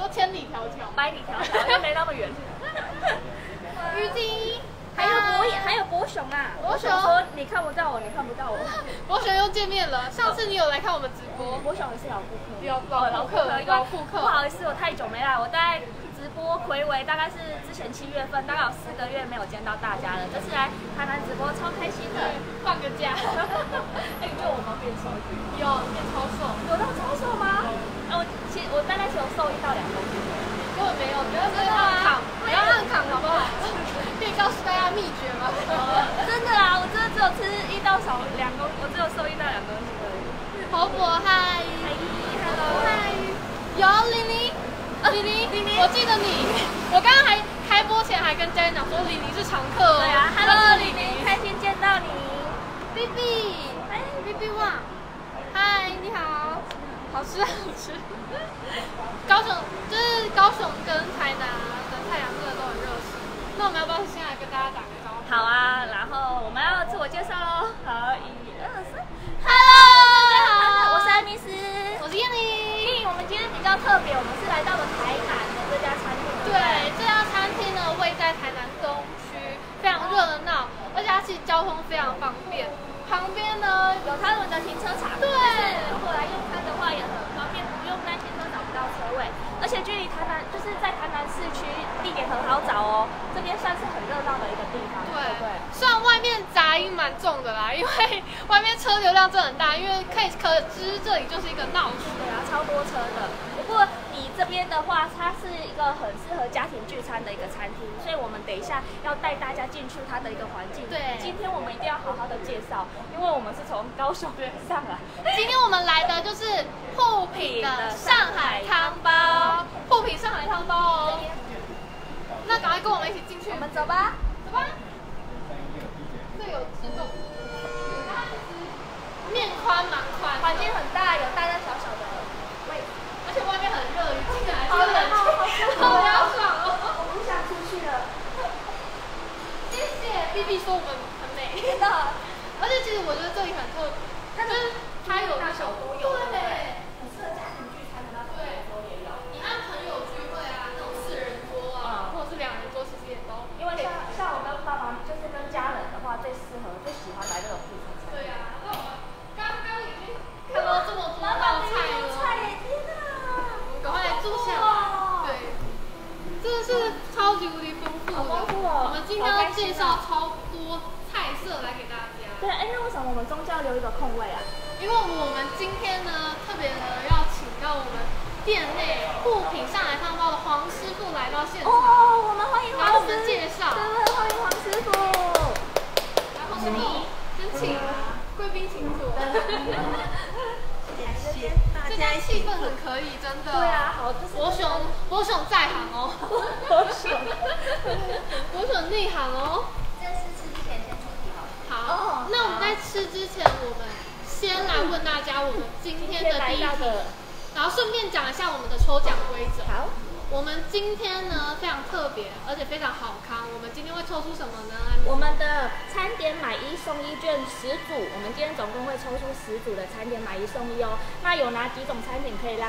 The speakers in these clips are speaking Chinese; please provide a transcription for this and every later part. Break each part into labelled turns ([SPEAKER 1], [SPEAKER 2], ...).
[SPEAKER 1] 说千里迢迢，
[SPEAKER 2] 百里迢迢，又没那么远。
[SPEAKER 1] 于晶，
[SPEAKER 2] 还有博野，还有博雄啊。
[SPEAKER 1] 博雄
[SPEAKER 2] 说你看不到我，你看不到我。
[SPEAKER 1] 博雄又见面了，上次你有来看我们直播。
[SPEAKER 2] 博雄也是老顾客。
[SPEAKER 1] 老老顾客，老顾客。
[SPEAKER 2] 不好意思，我太久没来，我在直播回围，大概是之前七月份，大概有四个月没有见到大家了。这次来台南直播超开心的，
[SPEAKER 1] 放个假。
[SPEAKER 2] 哎，你觉得我们变瘦？
[SPEAKER 1] 有，变超瘦。
[SPEAKER 2] 有到超瘦吗？我大概只有瘦一到两公斤，
[SPEAKER 1] 根本没有，不要这样扛，不要乱扛，好不好？可以告诉大家秘诀吗？
[SPEAKER 2] 真的啊，我真的只有吃一到少两公，我只有瘦一到两公斤而已。
[SPEAKER 1] 侯博嗨，
[SPEAKER 2] 嗨，hello，
[SPEAKER 1] 嗨，有玲玲，玲玲，玲玲，我记得你，我刚刚还开播前还跟家人讲说玲玲是常客哦。
[SPEAKER 2] 对啊，hello，玲玲，开心见到你。
[SPEAKER 1] B B，哎，B B 哇，嗨，你好，好吃好吃。高雄就是高雄跟台南的太阳真的都很热情。那我们要不要先来跟大家打个招呼？
[SPEAKER 2] 好啊，然后我们要自我介绍喽。好，一二三。
[SPEAKER 1] Hello，大家好，
[SPEAKER 2] 我是安妮斯，
[SPEAKER 1] 我是燕妮。
[SPEAKER 2] 我们今天比较特别，我们是来到了台南的这家餐厅。
[SPEAKER 1] 对，这家餐厅呢位在台南东区，非常热闹，而且它其实交通非常方便。旁边呢
[SPEAKER 2] 有他们的停车场，
[SPEAKER 1] 对，
[SPEAKER 2] 如果来用餐的话也很方便，不用担心说找不到车位。而且距离台南就是在台南市区，地点很好找哦。这边算是很热闹的一个地方，对对。
[SPEAKER 1] 虽然外面杂音蛮重的啦，因为外面车流量真的很大，因为可以可知这里就是一个闹区，
[SPEAKER 2] 对啊，超多车的。不过你这边的话，它是一个很适合家庭聚餐的一个餐厅，所以我们等一下要带大家进去它的一个环境。
[SPEAKER 1] 对，
[SPEAKER 2] 今天我们一定要好好的介绍，因为我们是从高雄上来。
[SPEAKER 1] 今天我们来的就是护品的上海汤包，护品上海汤包哦。那赶快跟我们一起进去，
[SPEAKER 2] 我们走吧，
[SPEAKER 1] 走吧。这有自动，面宽蛮宽，
[SPEAKER 2] 环境很大，有大大小小的位置，
[SPEAKER 1] 而且外面很热，好冷，好凉爽哦。
[SPEAKER 2] 我不想出去了。
[SPEAKER 1] 谢谢 B B 说我们很美，
[SPEAKER 2] 真的。
[SPEAKER 1] 而且其实我觉得这里很特别，就是它有
[SPEAKER 2] 大小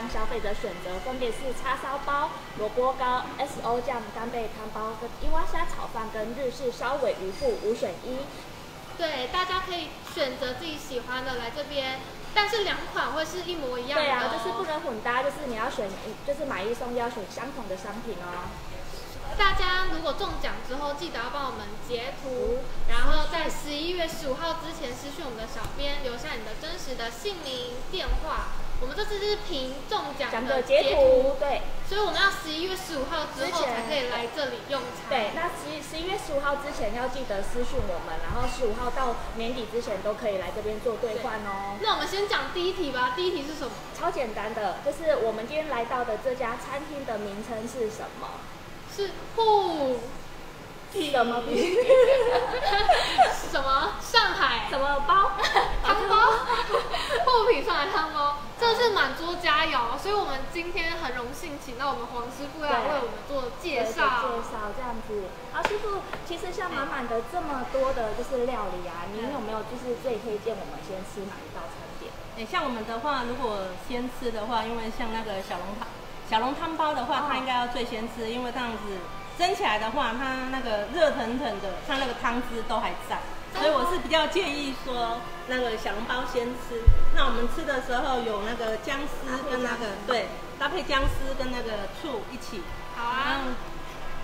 [SPEAKER 2] 让消费者选择？分别是叉烧包、萝卜糕、S O 酱干贝汤包、跟樱花虾炒饭跟日式烧尾鱼腹五选一。
[SPEAKER 1] 对，大家可以选择自己喜欢的来这边。但是两款会是一模一样的、哦，
[SPEAKER 2] 对啊，就是不能混搭，就是你要选，就是买一送一，要选相同的商品哦。
[SPEAKER 1] 大家如果中奖之后，记得要帮我们截图，然后在十一月十五号之前私讯我们的小编，留下你的真实的姓名、电话。我们这次是凭中奖的截图，
[SPEAKER 2] 对，
[SPEAKER 1] 所以我们要十一月十五号之后才可以来这里用餐。
[SPEAKER 2] 对，那十十一月十五号之前要记得私讯我们，然后十五号到年底之前都可以来这边做兑换哦。
[SPEAKER 1] 那我们先讲第一题吧。第一题是什么？
[SPEAKER 2] 超简单的，就是我们今天来到的这家餐厅的名称是什么？
[SPEAKER 1] 是护
[SPEAKER 2] 什么饼？
[SPEAKER 1] 什么上海
[SPEAKER 2] 什么包？
[SPEAKER 1] 汤包？护品上海汤包，这是满桌佳肴，所以我们今天很荣幸请到我们黄师傅来为我们做介绍。
[SPEAKER 2] 介绍这样子。啊，师傅，其实像满满的这么多的就是料理啊，您有没有就是最推荐我们先吃哪一道餐点？
[SPEAKER 3] 哎，像我们的话，如果先吃的话，因为像那个小笼汤，小笼汤包的话，它应该要最先吃，因为这样子蒸起来的话，它那个热腾腾的，它那个汤汁都还在，所以我是比较建议说那个小笼包先吃。那我们吃的时候有那个姜丝跟那个对，搭配姜丝跟那个醋一起。
[SPEAKER 1] 好啊。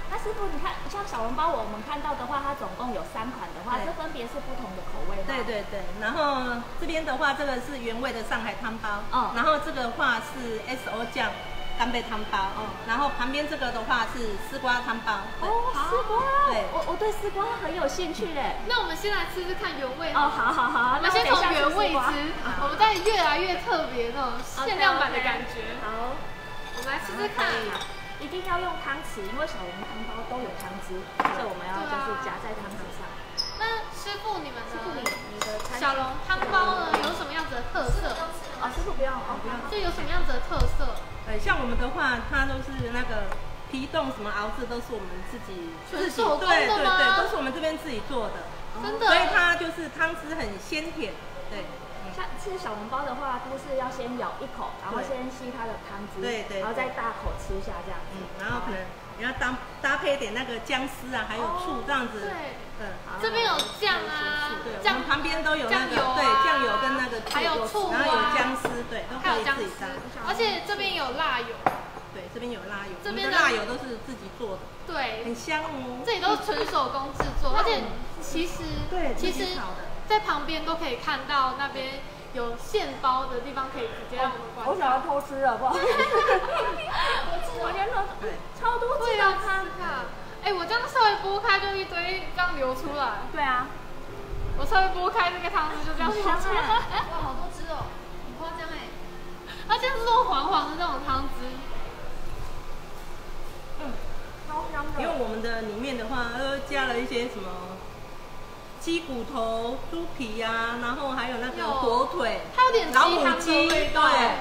[SPEAKER 2] 那师傅，你看像小笼包，我们看到的话，它总共有三款的话，这分别是不同的口味吗？
[SPEAKER 3] 对对对。然后这边的话，这个是原味的上海汤包。
[SPEAKER 2] 嗯。
[SPEAKER 3] 然后这个话是 S O 酱干贝汤包。哦。然后旁边这个的话是丝瓜汤包。
[SPEAKER 2] 哦，丝瓜。
[SPEAKER 3] 对。
[SPEAKER 2] 我我对丝瓜很有兴趣嘞。
[SPEAKER 1] 那我们先来吃吃看原味。
[SPEAKER 2] 哦，好好好。
[SPEAKER 1] 我们先从原味吃，我们再越来越特别那种限量版的感觉。
[SPEAKER 2] 好。
[SPEAKER 1] 我们来吃吃看。
[SPEAKER 2] 一定要用汤匙，因为小笼汤包都有汤汁，所以我们要就是夹在汤匙上。
[SPEAKER 1] 那师傅，你们的
[SPEAKER 2] 你你的
[SPEAKER 1] 小笼汤包呢有什么样子的特色？
[SPEAKER 2] 啊，师傅不要哦，不要。
[SPEAKER 1] 这有什么样子的特色？
[SPEAKER 3] 呃，像我们的话，它都是那个皮冻什么熬制都是我们自己
[SPEAKER 1] 纯手工
[SPEAKER 3] 的对对对，都是我们这边自己做的。
[SPEAKER 1] 真的。
[SPEAKER 3] 所以它就是汤汁很鲜甜，对。
[SPEAKER 2] 像吃小笼包的话，都是要先咬一口，然后先吸它的汤汁，
[SPEAKER 3] 对对，
[SPEAKER 2] 然后再大口吃下这样子。
[SPEAKER 3] 嗯，然后可能你要搭搭配点那个姜丝啊，还有醋这样子。
[SPEAKER 1] 对，
[SPEAKER 3] 嗯，
[SPEAKER 1] 这边有酱啊，
[SPEAKER 3] 酱旁边都有那个对酱油跟那个
[SPEAKER 1] 还有醋
[SPEAKER 3] 然后有姜丝，对，都可以自己搭。
[SPEAKER 1] 而且这边有辣油，
[SPEAKER 3] 对，这边有辣油，
[SPEAKER 1] 这边
[SPEAKER 3] 的辣油都是自己做的，
[SPEAKER 1] 对，
[SPEAKER 3] 很香哦。
[SPEAKER 1] 这里都是纯手工制作，而且其实
[SPEAKER 3] 对，
[SPEAKER 1] 其实在旁边都可以看到那边。有现包的地方可以直接让我们观
[SPEAKER 2] 我想要偷吃啊，不好意思。我先说，对，超多
[SPEAKER 1] 对啊，看看。哎，我这样稍微拨开就一堆这样流出来。
[SPEAKER 2] 对啊，
[SPEAKER 1] 我稍微拨开那个汤汁就这样流出来。
[SPEAKER 4] 哇，好多汁哦，很夸张哎。
[SPEAKER 1] 它这样是那种黄黄的那种汤汁。
[SPEAKER 2] 嗯，超香的。
[SPEAKER 3] 因为我们的里面的话，都加了一些什么？鸡骨头、猪皮呀，然后还有那个火腿，
[SPEAKER 1] 它有点
[SPEAKER 3] 老母
[SPEAKER 1] 鸡，
[SPEAKER 3] 对，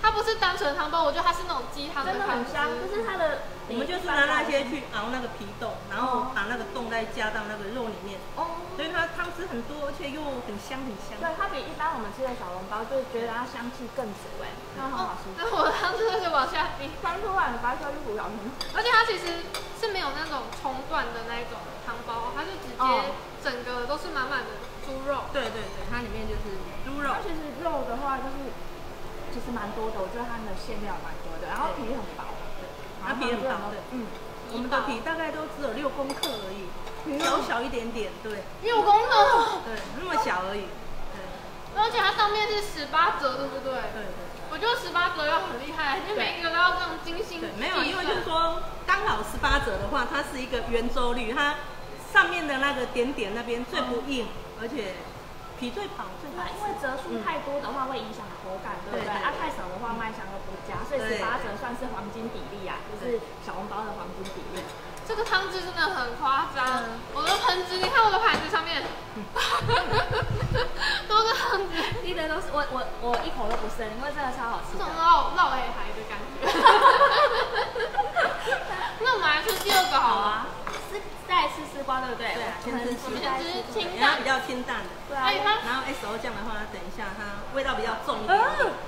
[SPEAKER 1] 它不是单纯汤包，我觉得它是那种鸡汤，
[SPEAKER 2] 真的很香。就是它的，
[SPEAKER 3] 我们就是拿那些去熬那个皮冻，然后把那个冻再加到那个肉里面，哦，所以它汤汁很多，而且又很香很香。
[SPEAKER 2] 对，它比一般我们吃的小笼包，就觉得它香气更足哎，它很好吃。
[SPEAKER 1] 那我的汤汁就往下滴，
[SPEAKER 2] 翻出来白色一股小心。
[SPEAKER 1] 而且它其实是没有那种冲断的那种汤包，它是直接。都是满满的猪肉，
[SPEAKER 3] 对对对，它里面就是猪肉。
[SPEAKER 2] 它其实肉的话，就是其实蛮多的，我觉得它的馅料蛮多的，然后皮很薄，
[SPEAKER 3] 对，它皮很薄，对，嗯，我们的皮大概都只有六公克而已，小小一点点，对，
[SPEAKER 1] 六公克，
[SPEAKER 3] 对，那么小而已，对，
[SPEAKER 1] 而且它上面是十八折，对不对？
[SPEAKER 3] 对对，
[SPEAKER 1] 我觉得十八折要很厉害，因为每一个都要这样精心，
[SPEAKER 3] 对，没有，因为就是说刚好十八折的话，它是一个圆周率，它。上面的那个点点那边最不硬，而且皮最薄最薄。
[SPEAKER 2] 因为折数太多的话会影响口感，对不对？啊，太少的话卖相都不佳，所以十八折算是黄金比例啊，就是小笼包的黄金比例。
[SPEAKER 1] 这个汤汁真的很夸张，我的盆子，你看我的盘子上面，多个汤汁，
[SPEAKER 2] 一堆都是我我我一口都不剩，因为真的超好吃。
[SPEAKER 1] 这种绕绕黑海的感觉。那我们来吃第二个好啊。
[SPEAKER 2] 瓜，对不对？
[SPEAKER 3] 对啊，先吃
[SPEAKER 1] 我们先吃清
[SPEAKER 3] 淡，比较清淡的。
[SPEAKER 2] 对啊。
[SPEAKER 3] 然后 S O 酱的话，等一下它味道比较重一点。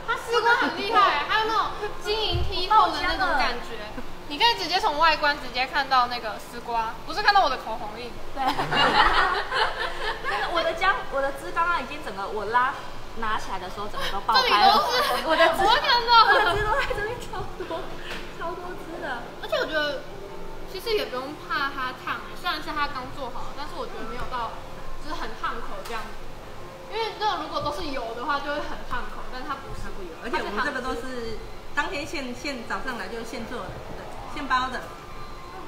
[SPEAKER 1] 它丝瓜很厉害，还有那种晶莹剔透的那种感觉。你可以直接从外观直接看到那个丝瓜，不是看到我的口红印。
[SPEAKER 2] 对。我的姜，我的汁刚刚已经整个我拉拿起来的时候，整个都爆开了。
[SPEAKER 1] 我的汁，我看到，
[SPEAKER 2] 我的汁都在这边超多，超多汁的。
[SPEAKER 1] 而且我觉得。其实也不用怕它烫，虽然是它刚做好，但是我觉得没有到就是很烫口这样子。因为那如果都是油的话，就会很烫口，但是它不是
[SPEAKER 3] 不油，而且我们这个都是当天现现早上来就现做的，对，现包的。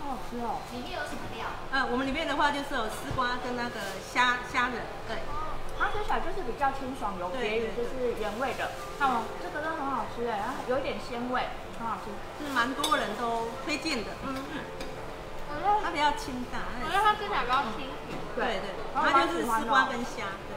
[SPEAKER 2] 好好吃哦。
[SPEAKER 4] 里面有什么料？
[SPEAKER 3] 呃，我们里面的话就是有丝瓜跟那个虾虾仁，对，
[SPEAKER 2] 它吃起来就是比较清爽，有别于就是原味的。哦，这个都很好吃哎，然后有一点鲜味，很好吃。
[SPEAKER 3] 是蛮多人都推荐的。嗯 它比较清淡。
[SPEAKER 1] 我觉得它吃起来比较清甜。
[SPEAKER 3] 对对，它就是丝瓜跟虾，对。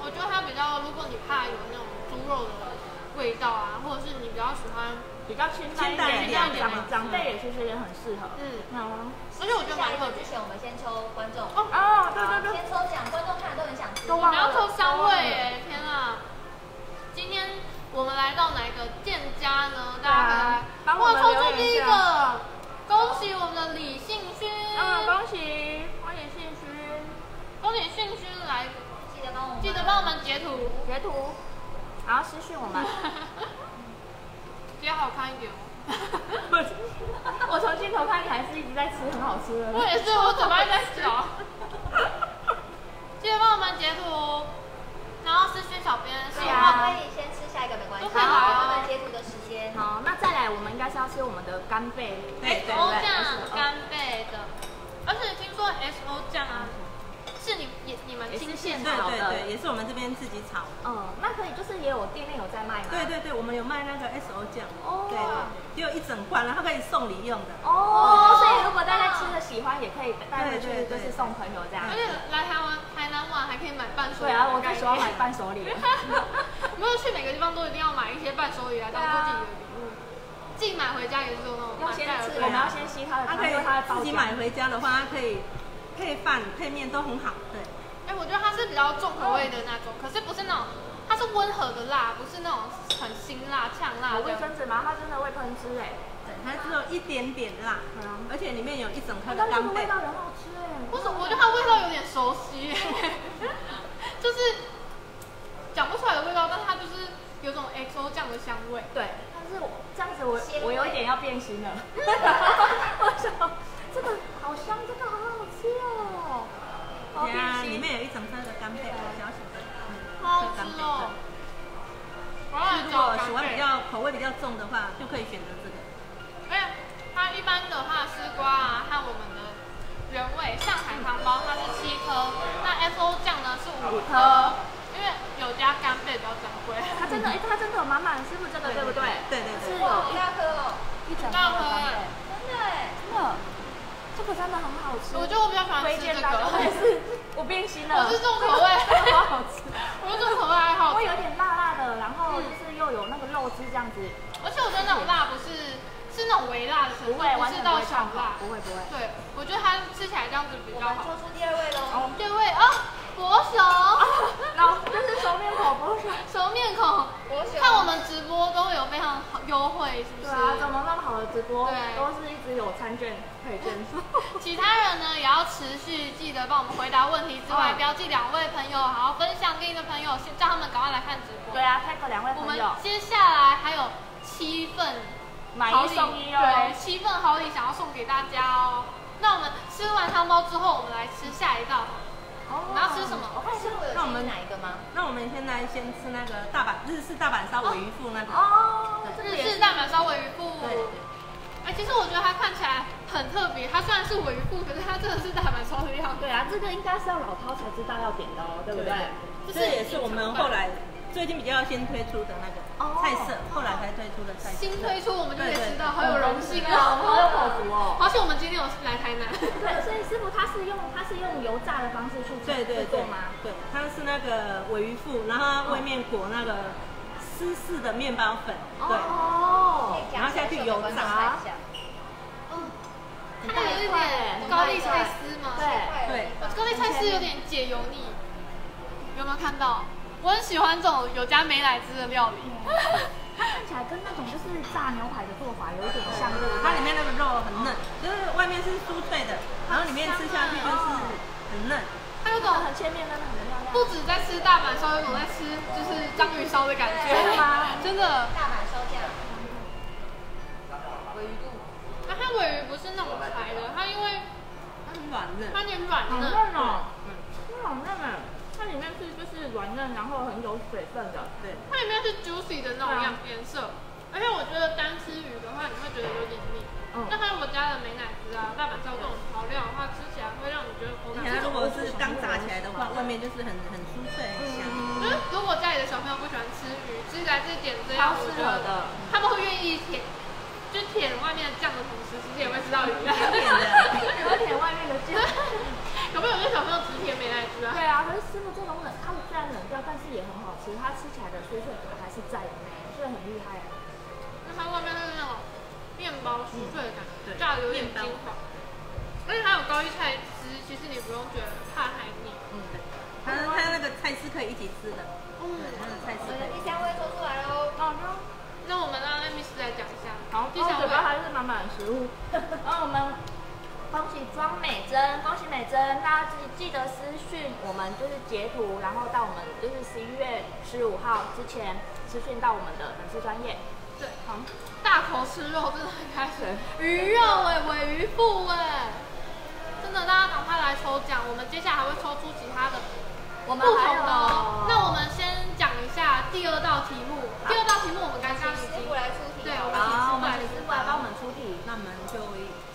[SPEAKER 1] 我觉得它比较，如果你怕有那种猪肉的味道啊，或者是你比较喜欢，
[SPEAKER 2] 比较清淡一点，
[SPEAKER 3] 清淡一点
[SPEAKER 2] 这样长长辈也其实也很适合。
[SPEAKER 1] 嗯，
[SPEAKER 2] 好，
[SPEAKER 1] 而且我觉得蛮特别
[SPEAKER 4] 之。前我们先抽观众。
[SPEAKER 1] 哦
[SPEAKER 2] 哦，对对对，
[SPEAKER 4] 先抽奖，观众看了都很想吃。
[SPEAKER 2] 我
[SPEAKER 1] 们要抽三位耶！天啊！今天我们来到哪个店家呢？大家可来
[SPEAKER 2] 帮我
[SPEAKER 1] 抽出
[SPEAKER 2] 留言一
[SPEAKER 1] 第一
[SPEAKER 2] 下
[SPEAKER 1] 个，恭喜我们的李信勋！
[SPEAKER 2] 啊，恭喜欢迎信勋，
[SPEAKER 1] 恭喜信勋来，
[SPEAKER 4] 记得帮我们，
[SPEAKER 1] 记得帮我们截图，
[SPEAKER 2] 截图，然后私讯我们。
[SPEAKER 1] 截好看一点哦。
[SPEAKER 2] 我从镜头看你还是一直在吃很好吃的。
[SPEAKER 1] 我也是，我嘴巴一直在嚼。记得帮我们截图，然后私讯小编喜
[SPEAKER 4] 对啊，
[SPEAKER 1] 欢
[SPEAKER 4] 可以先吃下一个没关系，
[SPEAKER 1] 都可以来哦
[SPEAKER 4] 他们截图的时间。
[SPEAKER 2] 好，那再来，我们应该是要吃我们的干贝。
[SPEAKER 3] 对对
[SPEAKER 1] 干贝的，而且听说 S O 酱啊，是你也你们
[SPEAKER 2] 也是
[SPEAKER 1] 亲现
[SPEAKER 2] 现
[SPEAKER 3] 对
[SPEAKER 2] 炒的
[SPEAKER 3] 对对，也是我们这边自己炒。
[SPEAKER 2] 嗯，那可以，就是也有店内有在卖吗？
[SPEAKER 3] 对对对，我们有卖那个 S O 酱，
[SPEAKER 2] 哦
[SPEAKER 3] 对对对，只有一整罐，然后可以送礼用的。
[SPEAKER 2] 哦，所以如果大家吃的喜欢，也可以带回去，就是送朋友这样
[SPEAKER 1] 而。且来台湾台南玩还可以买伴手礼。
[SPEAKER 2] 对啊，我最喜欢买。伴手礼。
[SPEAKER 1] 没有去每个地方都一定要买一些伴手礼来当做自己的礼物，自己买回家也是有那种
[SPEAKER 2] 要先吃，我们要先吸它的汤，
[SPEAKER 3] 它可以自己买回家的话，它可以配饭配面都很好。对，
[SPEAKER 1] 哎，我觉得它是比较重口味的那种，可是不是那种，它是温和的辣，不是那种很辛辣、呛辣
[SPEAKER 2] 有卫。生纸吗？它真的会喷汁哎。
[SPEAKER 3] 对，它只有一点点辣，
[SPEAKER 2] 嗯
[SPEAKER 3] 而且里面有一整颗的干贝。
[SPEAKER 2] 个味道很好吃哎。
[SPEAKER 1] 为什么？我觉得它味道有点熟悉，就是讲不出来的味道，但它就是有种 XO 酱的香味。
[SPEAKER 2] 对，但是我这样子我我有一点要变心了。我想这个好香，这个好好吃哦。好
[SPEAKER 3] 对啊，
[SPEAKER 2] 变心。
[SPEAKER 3] 里面有一整颗的干贝，小小的。嗯
[SPEAKER 1] 好好吃哦！我要来
[SPEAKER 3] 如果喜欢比。较口味比较重的话，就可以选择这个。
[SPEAKER 1] 而且它一般的话，丝瓜啊和我们的原味上海汤包它是七颗，那 XO 酱呢是五颗，因为有加干贝比较珍贵。
[SPEAKER 2] 它真的，哎，它真的有满满，师傅这个对不对？
[SPEAKER 3] 对对对
[SPEAKER 2] 是有
[SPEAKER 4] 哇，
[SPEAKER 2] 一
[SPEAKER 4] 大颗哦，
[SPEAKER 2] 一整
[SPEAKER 1] 大颗
[SPEAKER 4] 真的哎。
[SPEAKER 2] 真的，这个真的很好吃。
[SPEAKER 1] 我觉得我比较喜欢
[SPEAKER 2] 推
[SPEAKER 1] 吃这
[SPEAKER 2] 荐大家，我也，是，我变心了。
[SPEAKER 1] 我是重口味
[SPEAKER 2] 好好吃。
[SPEAKER 1] 我是重口味爱好者
[SPEAKER 2] 会有。点辣辣的，然后就是又有那个肉汁这样子，
[SPEAKER 1] 而且我觉得那种辣不是是那种微辣的程度，
[SPEAKER 2] 不会完全不
[SPEAKER 1] 是到小辣，。
[SPEAKER 2] 不会不会。
[SPEAKER 1] 对，我觉得它吃起来这样子比
[SPEAKER 4] 我
[SPEAKER 1] 较好。
[SPEAKER 4] 们抽出第二位喽。
[SPEAKER 2] 第
[SPEAKER 1] 二位啊，博雄，
[SPEAKER 2] 然后就是熟面孔。博手。
[SPEAKER 1] 熟面孔，看我们直播都有非常好优惠，是不是？
[SPEAKER 2] 对啊，怎么那么好的直播，
[SPEAKER 1] 对
[SPEAKER 2] 都是一直有餐券可以捐出。
[SPEAKER 1] 其他人呢也要持续记得帮我们回答问题之外，
[SPEAKER 2] 嗯
[SPEAKER 1] 标记两位朋友，好好分享给你的朋友，先叫他们赶快来看直播。
[SPEAKER 2] 对啊，tag 两位朋友我们，
[SPEAKER 1] 接下来还有七份
[SPEAKER 2] 买一送一哦。
[SPEAKER 1] 对，七份好礼想要送给大家哦。那我们吃完汤包之后，我们来吃下一道。
[SPEAKER 2] 哦
[SPEAKER 1] 我们要吃什么
[SPEAKER 2] 我看
[SPEAKER 4] 是我有建议哪一个吗？
[SPEAKER 3] 那我们现在先吃那个大阪日式大阪烧尾鱼腹那个。
[SPEAKER 2] 哦，这个
[SPEAKER 1] 日式大阪烧尾鱼腹。
[SPEAKER 3] 对对
[SPEAKER 1] 哎，其实我觉得它看起来很特别，它虽然是尾鱼腹，可是它真的是大阪烧的样子。
[SPEAKER 2] 对啊，这个应该是要老饕才知道要点的哦，对不对？
[SPEAKER 1] 就是
[SPEAKER 3] 这也是我们后来最近比较先推出的那个
[SPEAKER 2] 哦
[SPEAKER 3] 菜色，后来才推出的菜色。
[SPEAKER 1] 新推出我们就可以
[SPEAKER 3] 对对
[SPEAKER 1] 知道，好有荣幸
[SPEAKER 2] 好
[SPEAKER 1] 哦，
[SPEAKER 2] 有口福哦。
[SPEAKER 1] 而且我们今天有来台南。
[SPEAKER 2] 对，所以师傅他是用他是用油炸的方式去
[SPEAKER 3] 对对对
[SPEAKER 2] 制作吗？
[SPEAKER 3] 对，它是那个尾鱼腹，然后外面裹那个湿式的面包粉，对，
[SPEAKER 2] 哦，
[SPEAKER 3] 然后下去油炸
[SPEAKER 4] 看一下。
[SPEAKER 1] 它有一点高丽菜丝吗？
[SPEAKER 2] 对，
[SPEAKER 3] 对，
[SPEAKER 1] 高丽菜丝有点解油腻，有没有看到？我很喜欢这种有加美乃滋的料理。
[SPEAKER 2] 看起来跟那种就是炸牛排的做法有一点像，对不对？
[SPEAKER 3] 它里面那个肉很嫩，就是外面是酥脆的，然后里面吃下去就是很嫩。
[SPEAKER 1] 它有种
[SPEAKER 2] 很切面，真的很漂亮。
[SPEAKER 1] 不止在吃大阪烧，有种在吃就是章鱼烧的感觉。
[SPEAKER 2] 真的吗
[SPEAKER 1] 真的。
[SPEAKER 4] 大阪烧酱，尾鱼肚，
[SPEAKER 1] 那它尾鱼不是那种柴的，它因为
[SPEAKER 3] 它很软嫩
[SPEAKER 1] 它有点软
[SPEAKER 2] 好
[SPEAKER 1] 嫩，
[SPEAKER 2] 嫩哦，
[SPEAKER 3] 嗯，
[SPEAKER 2] 好嫩啊！它里面是就是软嫩，然后很有水分的。
[SPEAKER 3] 对，
[SPEAKER 1] 它里面是 juicy 的那种样颜色，而而且我觉得单吃鱼的话，你会觉得有点腻。
[SPEAKER 2] 嗯
[SPEAKER 1] 但它如果加了美乃滋啊、大阪烧这种调料的话，吃起来会让你觉得口感
[SPEAKER 3] 如果是刚炸起来的话，外面就是很很酥脆很香。
[SPEAKER 1] 就是如果家里的小朋友不喜欢吃鱼，吃起来这点这样，
[SPEAKER 2] 超适
[SPEAKER 1] 我觉得
[SPEAKER 2] 合的
[SPEAKER 1] 他们会愿意舔，就舔外面的酱的同时，其实也会吃到鱼。
[SPEAKER 3] 甜的
[SPEAKER 2] 有点外面的酱。
[SPEAKER 1] 有没有有些小朋友只甜没来吃啊？
[SPEAKER 2] 对啊，可是师傅这种冷，它虽然冷掉，但是也很好吃，它吃起来的酥脆感还是在的呢，所以很厉害啊。
[SPEAKER 1] 那它外面是那种面包酥脆的感觉，
[SPEAKER 3] 对
[SPEAKER 1] 炸的有点金黄，而且它有高丽菜汁，其实你不用觉得怕太腻。
[SPEAKER 3] 嗯，对。它它那个菜丝可以一起吃的，嗯，它的菜丝
[SPEAKER 4] 我的
[SPEAKER 3] 可以
[SPEAKER 4] 第三位抽出来喽。
[SPEAKER 2] 哦，那
[SPEAKER 1] 那我们让艾米斯来讲一下。
[SPEAKER 2] 好，
[SPEAKER 1] 第三位
[SPEAKER 2] 第三位还是满满的食物。然后我们恭喜庄美珍，恭喜美珍，大家记记得私讯我们就是截图，然后到我们就是十一月十五号之前私讯到我们的粉丝专业。
[SPEAKER 1] 对，好，大口吃肉真的很开心，鱼肉哎、尾鱼腹哎、真的大家赶快来抽奖，我们接下来还会抽出其他的
[SPEAKER 2] 我
[SPEAKER 1] 不同的哦。那我们先讲一下第二道题目，第二道题目我们刚刚已经
[SPEAKER 4] 师傅来出题
[SPEAKER 1] 对，我们请
[SPEAKER 2] 好，我们
[SPEAKER 1] 师傅来
[SPEAKER 2] 请师傅来帮我们出题。
[SPEAKER 3] 那我们就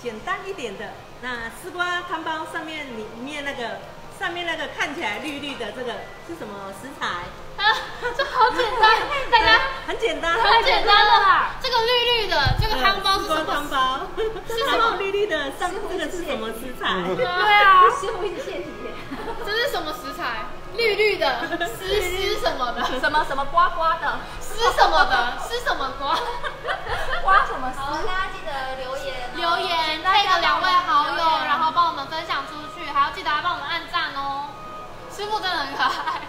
[SPEAKER 3] 简单一点的。那丝瓜汤包上面里面那个上面那个看起来绿绿的 这个是什么食材？
[SPEAKER 1] 啊，这好简单，大家
[SPEAKER 3] 很简单，
[SPEAKER 1] 很简单
[SPEAKER 2] 了啦。
[SPEAKER 1] 这个绿绿的这个汤包是什
[SPEAKER 3] 丝瓜汤？包，
[SPEAKER 1] 是什么
[SPEAKER 3] 然后绿绿的上这个是什么食材？
[SPEAKER 1] 对
[SPEAKER 2] 对啊，师傅一直谢谢。
[SPEAKER 1] 这是什么食材？绿绿的，丝丝什么的，
[SPEAKER 2] 什么什么瓜瓜的，
[SPEAKER 1] 丝什么的，丝什么瓜？
[SPEAKER 2] 瓜什么
[SPEAKER 4] 好，
[SPEAKER 2] 丝？
[SPEAKER 1] 配个两位好友，然后帮我们分享出去，还要记得来帮我们按赞哦。师傅真的很可爱，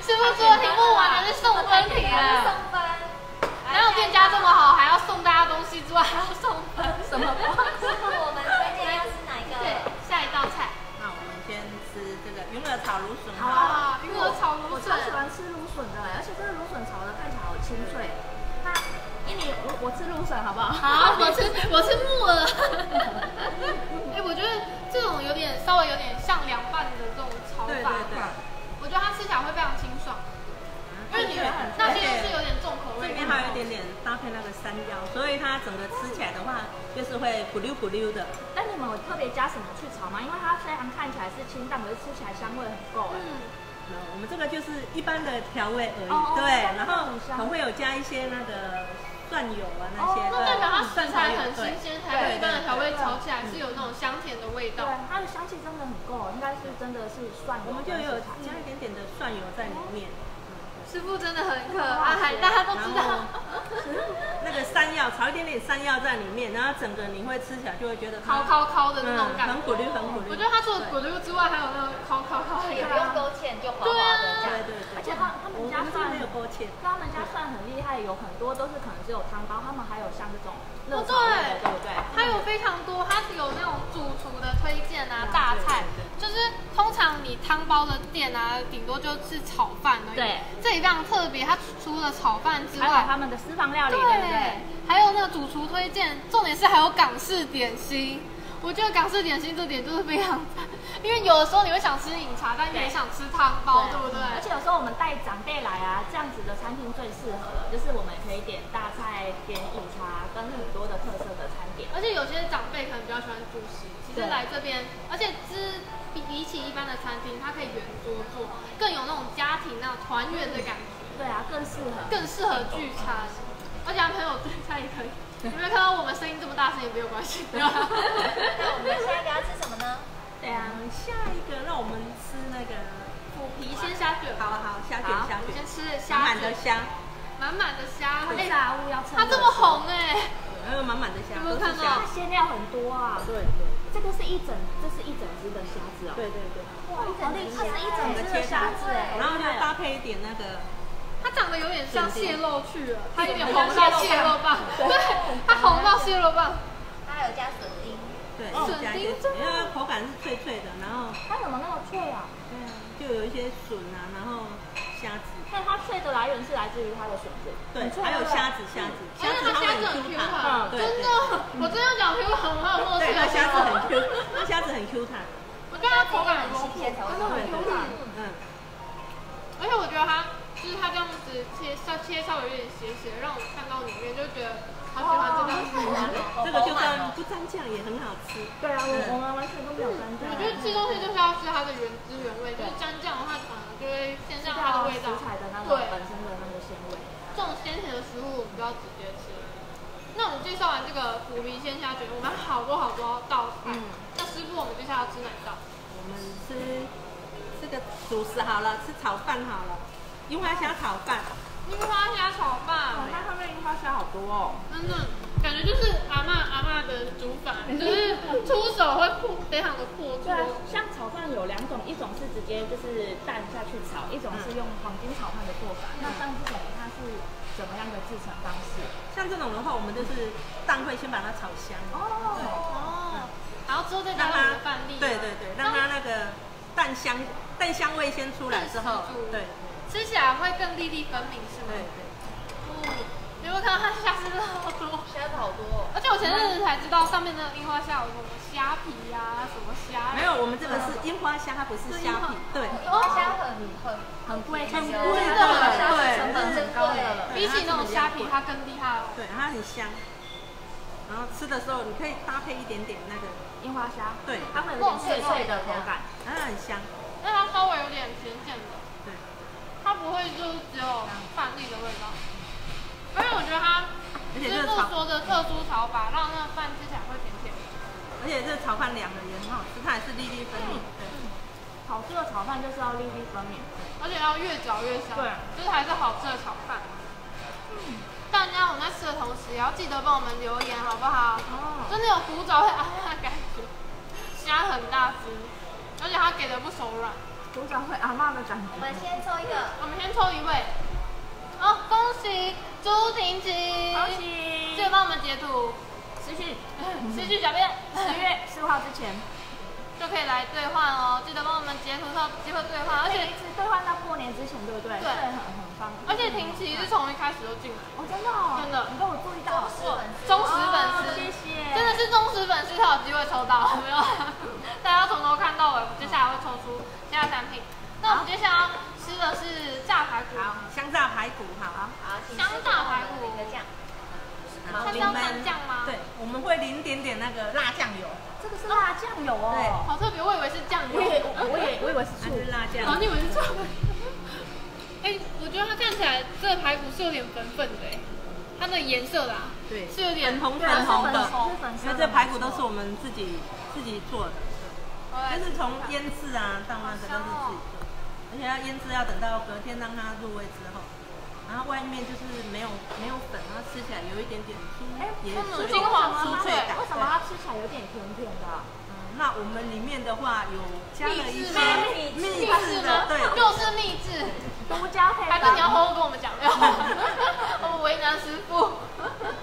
[SPEAKER 1] 师傅做的题目完全是送分题
[SPEAKER 4] 送
[SPEAKER 1] 啊！
[SPEAKER 4] 分。
[SPEAKER 1] 哪有店家这么好，还要送大家东西之外还要送分？
[SPEAKER 2] 什么瓜？
[SPEAKER 4] 师傅，我们推荐要吃哪一
[SPEAKER 1] 对
[SPEAKER 4] 个？，
[SPEAKER 1] 下一道菜
[SPEAKER 3] 那我们先吃这个云耳炒芦笋
[SPEAKER 2] 好
[SPEAKER 3] 哈。
[SPEAKER 1] 啊，鱼耳炒芦笋
[SPEAKER 2] 我超。喜欢吃芦笋的，而且这个芦笋炒的看起来好清脆。我我吃芦笋好不好？
[SPEAKER 1] 好，我吃我吃木耳。哎、我觉得这种有点稍微有点像凉拌的这种炒法，
[SPEAKER 3] 对对对
[SPEAKER 1] 我觉得它吃起来会非常清爽，因为你那些是有点重口味的。
[SPEAKER 3] 这边还有一点点搭配那个山药，所以它整个吃起来的话，就是会咕溜咕溜的。
[SPEAKER 2] 但你们有特别加什么去炒吗？因为它虽然看起来是清淡，可是吃起来香味很够哎。
[SPEAKER 1] 嗯，
[SPEAKER 3] 那我们这个就是一般的调味而已，对，然后
[SPEAKER 2] 很香。
[SPEAKER 3] 可能会有加一些那个蒜油啊那些，
[SPEAKER 2] 哦
[SPEAKER 1] 那代表它食
[SPEAKER 3] 蒜头油
[SPEAKER 1] 材很新鲜，才跟一般的调味炒起来是有那种香甜的味道。
[SPEAKER 2] 对
[SPEAKER 1] 道。，
[SPEAKER 2] 它的香气真的很够，应该是真的是蒜油
[SPEAKER 3] 我们就有加一点点的蒜油在里面，
[SPEAKER 1] 师傅真的很可爱，大家都知道。
[SPEAKER 3] 那个山药炒一点点山药在里面，然后整个你会吃起来就会觉得它
[SPEAKER 1] 烤烤烤的那种
[SPEAKER 3] 嗯
[SPEAKER 1] 感觉，
[SPEAKER 3] 很咕溜很咕溜。
[SPEAKER 1] 我觉得它除了咕溜之外，还有那个烤烤烤的
[SPEAKER 4] 也不用勾芡，就滑滑的。
[SPEAKER 3] 对对对，
[SPEAKER 2] 而且他他们家蒜
[SPEAKER 3] 没有勾芡，
[SPEAKER 2] 他们家蒜很厉害，有很多都是可能只有汤包，他们还有像这种热
[SPEAKER 1] 哦
[SPEAKER 2] 炒类的，
[SPEAKER 1] 对
[SPEAKER 2] 对不对？
[SPEAKER 1] 它有非常多，它是有那种主厨的推荐啊，大菜，汤包的店啊，顶多就是炒饭而已。
[SPEAKER 2] 对，
[SPEAKER 1] 这里非常特别，它除了炒饭之外
[SPEAKER 2] 还有
[SPEAKER 1] 外，
[SPEAKER 2] 他们的私房料理，对不对？
[SPEAKER 1] 还有那个主厨推荐，重点是还有港式点心。我觉得港式点心这点就是非常，因为有的时候你会想吃饮茶，但你也想吃汤包，对不对？
[SPEAKER 2] 而且有时候我们带长辈来啊，这样子的餐厅最适合了，就是我们可以点大菜、点饮茶，跟很多的特色的餐点。
[SPEAKER 1] 而且有些长辈可能比较喜欢主食，其来这边，而且之比比起一般的餐厅，它可以圆桌坐，更有那种家庭那种团圆的感觉，
[SPEAKER 2] 对啊，更适合。
[SPEAKER 1] 更适合聚餐。而且他朋友聚餐也可以，有没有看到我们声音这么大声也没有关系。
[SPEAKER 4] 那我们下一个要吃什么呢？
[SPEAKER 2] 对啊，
[SPEAKER 3] 嗯，下一个让我们吃那个，
[SPEAKER 1] 虎皮鲜虾卷，
[SPEAKER 3] 好好虾卷虾卷，
[SPEAKER 1] 先吃虾卷，
[SPEAKER 3] 满的虾，
[SPEAKER 1] 满满的虾，
[SPEAKER 2] 它
[SPEAKER 1] 哎
[SPEAKER 2] 炸物要趁
[SPEAKER 1] 它这么红哎、
[SPEAKER 3] 还有满满的虾，
[SPEAKER 1] 有没有看到？
[SPEAKER 2] 它鲜料很多啊。
[SPEAKER 3] 对对
[SPEAKER 2] 这个是一整，这是一整只的虾子哦。
[SPEAKER 3] 对对对，
[SPEAKER 2] 哇，好厉害，它是一整只的虾子哎。
[SPEAKER 3] 然后就搭配一点那个
[SPEAKER 1] 它长得有点像蟹肉去了，它有点
[SPEAKER 2] 很
[SPEAKER 1] 红到蟹肉
[SPEAKER 2] 蟹肉棒
[SPEAKER 1] 棒，对，它红到蟹肉棒。
[SPEAKER 4] 它还有加笋丁。
[SPEAKER 3] 对，
[SPEAKER 1] 笋丁
[SPEAKER 3] 因为口感是脆脆的，然后
[SPEAKER 2] 它怎么那么脆啊？
[SPEAKER 3] 对啊，就有一些笋啊，然后虾子，
[SPEAKER 2] 但它脆的来源是来自于它的笋子。
[SPEAKER 3] 对还有虾子虾子，
[SPEAKER 1] 而且它虾子很 Q
[SPEAKER 3] 弹，对
[SPEAKER 1] 真的，我真的要讲 Q 弹，我还有默
[SPEAKER 3] 对，
[SPEAKER 1] 契的
[SPEAKER 3] 那虾子很 Q，那虾子很 Q 弹，
[SPEAKER 1] 我觉得它口感很
[SPEAKER 4] 新鲜才会
[SPEAKER 1] 真的很 Q 弹。
[SPEAKER 3] 嗯，
[SPEAKER 1] 而且我觉得它就是它这样子切稍切稍微有点斜斜，让我看到里面就觉得好喜欢这道菜。
[SPEAKER 3] 这个就算不沾酱也很好吃。
[SPEAKER 2] 对啊，我我们完全都没有沾酱。
[SPEAKER 1] 我觉得吃东西就是要吃它的原汁原味，就是沾酱的话，反而就会先让它的味道。
[SPEAKER 2] 食材的那种
[SPEAKER 1] 对，
[SPEAKER 2] 本身的那个鲜味。
[SPEAKER 1] 这种鲜甜的食物我们就要直接吃。那我们介绍完这个虎皮鲜虾卷，我们好多好多道菜。
[SPEAKER 3] 嗯
[SPEAKER 1] 那师傅，我们接下来要吃哪一道？
[SPEAKER 3] 我们吃这个主食好了，吃炒饭好了，樱花虾炒饭。
[SPEAKER 1] 樱花虾炒饭。
[SPEAKER 2] 它上面樱花虾好多哦。
[SPEAKER 1] 真的感觉就是阿嬷阿嬷的煮法，就是出手会破，非常的破
[SPEAKER 2] 对啊。，像炒饭有两种，一种是直接就是蛋下去炒，一种是用黄金炒饭的做法。那像这种它是怎么样的制成方式？
[SPEAKER 3] 像这种的话，我们就是蛋会先把它炒香，
[SPEAKER 2] 哦，
[SPEAKER 1] 哦，然后之后再加
[SPEAKER 3] 让它
[SPEAKER 1] 上我们的饭粒。
[SPEAKER 3] 对对对，让它那个蛋香蛋香味先出来之后对
[SPEAKER 1] 吃起来会更粒粒分明，是吗？
[SPEAKER 3] 对对。
[SPEAKER 1] 哦，你有没有看到它虾子好多？
[SPEAKER 4] 虾子好多哦。
[SPEAKER 1] 而且我前阵子才知道上面那个樱花虾有什么虾皮呀、什么虾。
[SPEAKER 3] 没有，我们这个是樱花虾，它不是虾皮，对。
[SPEAKER 4] 樱花虾很很
[SPEAKER 2] 很贵，
[SPEAKER 3] 很贵
[SPEAKER 1] 的
[SPEAKER 3] 对
[SPEAKER 4] 成本很高的。
[SPEAKER 1] 比起那种虾皮，它更厉害哦。
[SPEAKER 3] 对，它很香。然后吃的时候，你可以搭配一点点那个，
[SPEAKER 2] 樱花虾，
[SPEAKER 3] 对，
[SPEAKER 2] 它们有点脆脆的口感。
[SPEAKER 3] 它很香。
[SPEAKER 1] 但它稍微有点甜甜的，
[SPEAKER 3] 对，
[SPEAKER 1] 它不会就是只有饭粒的味道。而且我觉得它师傅说的特殊炒法，让那个饭吃起来会甜甜的。
[SPEAKER 3] 而且这个炒饭凉的也很好吃，它也是粒粒分明。对，
[SPEAKER 2] 好吃的炒饭就是要粒粒分明。
[SPEAKER 1] 而且要越嚼越香，
[SPEAKER 2] 对
[SPEAKER 1] 就是还是好吃的炒饭。大家我们在吃的同时，也要记得帮我们留言，好不好？
[SPEAKER 2] 哦。
[SPEAKER 1] 真的有古早味啊的感觉，虾很大只，而且它给的不手软。
[SPEAKER 2] 古早会阿妈的感觉。
[SPEAKER 4] 我们。先抽一个，
[SPEAKER 1] 我们先抽一位，哦，恭喜朱婷婷，
[SPEAKER 2] 恭喜。
[SPEAKER 1] 记得帮我们截图，
[SPEAKER 2] 持续
[SPEAKER 1] 持续小便，
[SPEAKER 2] 十月四号之前，
[SPEAKER 1] 就可以来兑换哦。记得帮我们截图到机会兑换，而且
[SPEAKER 2] 而且一直兑换到过年之前，对不对？
[SPEAKER 1] 对
[SPEAKER 2] 很很方便。
[SPEAKER 1] 而且婷琪是从一开始就进来，
[SPEAKER 2] 哦，真的哦，
[SPEAKER 1] 真的
[SPEAKER 2] 你都有注意到。
[SPEAKER 1] 忠实粉
[SPEAKER 2] 哦
[SPEAKER 1] 丝，
[SPEAKER 2] 谢谢。
[SPEAKER 1] 真的是忠实粉丝才有机会抽到，没有？大家要从头看到尾，我们接下来会抽出其他产品。那我们接下来要吃的是炸排骨，
[SPEAKER 3] 香炸排骨好。
[SPEAKER 4] 好，请
[SPEAKER 1] 香炸排骨
[SPEAKER 4] 一个酱。
[SPEAKER 3] 然后
[SPEAKER 1] 它是要蘸酱吗？
[SPEAKER 3] 对，我们会淋点点那个辣酱油，
[SPEAKER 2] 这个是辣酱油哦。
[SPEAKER 3] 对。
[SPEAKER 1] 好特别，我以为是酱油。
[SPEAKER 2] 我也我也我以为是醋。
[SPEAKER 3] 是。辣酱。
[SPEAKER 1] 哦，你以为是醋？哎、我觉得它看起来这个排骨是有点粉粉的，哎，它的颜色啦，
[SPEAKER 3] 对，
[SPEAKER 1] 是有点
[SPEAKER 3] 粉红粉红的，因为这排骨都是我们自己自己做的，就是从腌制啊到那个都是自己做，而且要腌制要等到隔天让它入味之后，然后外面就是没有没有粉，然后吃起来有一点点酥，
[SPEAKER 2] 哎，
[SPEAKER 3] 也
[SPEAKER 1] 它们有
[SPEAKER 3] 是
[SPEAKER 1] 金黄
[SPEAKER 3] 酥脆感。
[SPEAKER 2] 为什么它吃起来有点甜甜的？
[SPEAKER 3] 嗯，那我们里面的话有加了一些
[SPEAKER 1] 秘制
[SPEAKER 3] 制的，
[SPEAKER 1] 吗？
[SPEAKER 3] 对，
[SPEAKER 1] 就是秘制，
[SPEAKER 2] 独家配
[SPEAKER 1] 还是你要
[SPEAKER 2] 方。
[SPEAKER 1] 偷偷跟我们讲？没有，我们为难师傅。